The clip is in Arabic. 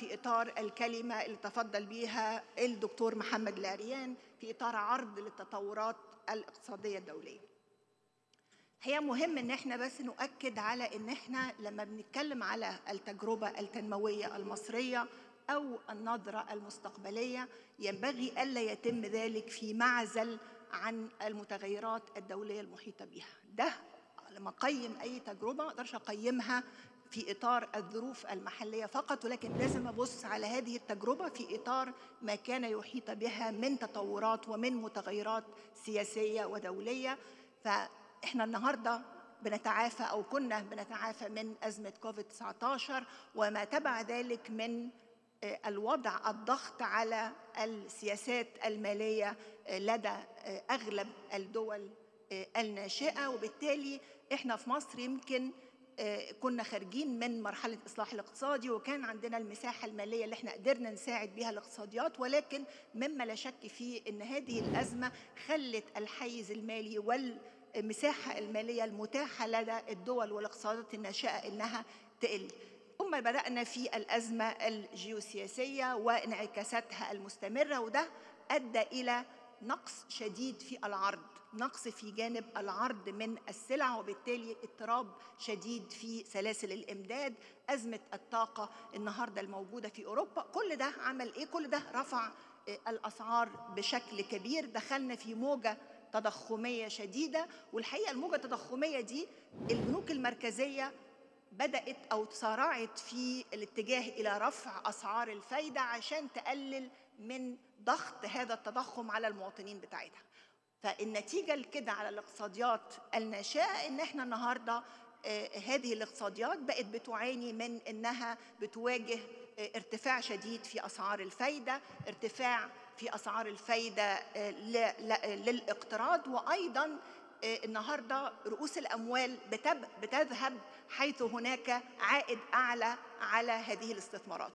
في إطار الكلمة اللي تفضل بيها الدكتور محمد لاريان في إطار عرض للتطورات الاقتصادية الدولية. هي مهم إن إحنا بس نؤكد على إن إحنا لما بنتكلم على التجربة التنموية المصرية أو النظرة المستقبلية ينبغي ألا يتم ذلك في معزل عن المتغيرات الدولية المحيطة بها ده لما أقيم أي تجربة ما أقدرش أقيمها في إطار الظروف المحلية فقط ولكن لازم أبص على هذه التجربة في إطار ما كان يحيط بها من تطورات ومن متغيرات سياسية ودولية. فإحنا النهارده بنتعافى أو كنا بنتعافى من أزمة كوفيد 19 وما تبع ذلك من الوضع الضغط على السياسات المالية لدى أغلب الدول الناشئة. وبالتالي إحنا في مصر يمكن كنا خارجين من مرحلة إصلاح الاقتصادي وكان عندنا المساحة المالية اللي إحنا قدرنا نساعد بها الاقتصاديات ولكن مما لا شك فيه أن هذه الأزمة خلت الحيز المالي والمساحة المالية المتاحة لدى الدول والاقتصادات الناشئة إنها تقل. ثم بدأنا في الأزمة الجيوسياسية وانعكاساتها المستمرة وده أدى إلى نقص شديد في العرض نقص في جانب العرض من السلع وبالتالي اضطراب شديد في سلاسل الإمداد أزمة الطاقة النهارده الموجودة في أوروبا. كل ده عمل إيه؟ كل ده رفع الأسعار بشكل كبير. دخلنا في موجة تضخمية شديدة والحقيقة الموجة التضخمية دي البنوك المركزية بدأت أو تسارعت في الاتجاه إلى رفع أسعار الفايدة عشان تقلل من ضغط هذا التضخم على المواطنين بتاعتها. فالنتيجة لكده على الاقتصاديات الناشئة إن إحنا النهاردة هذه الاقتصاديات بقت بتعاني من إنها بتواجه ارتفاع شديد في أسعار الفايدة ارتفاع في أسعار الفايدة للإقتراض وأيضا النهارده رؤوس الأموال بتذهب حيث هناك عائد أعلى على هذه الاستثمارات.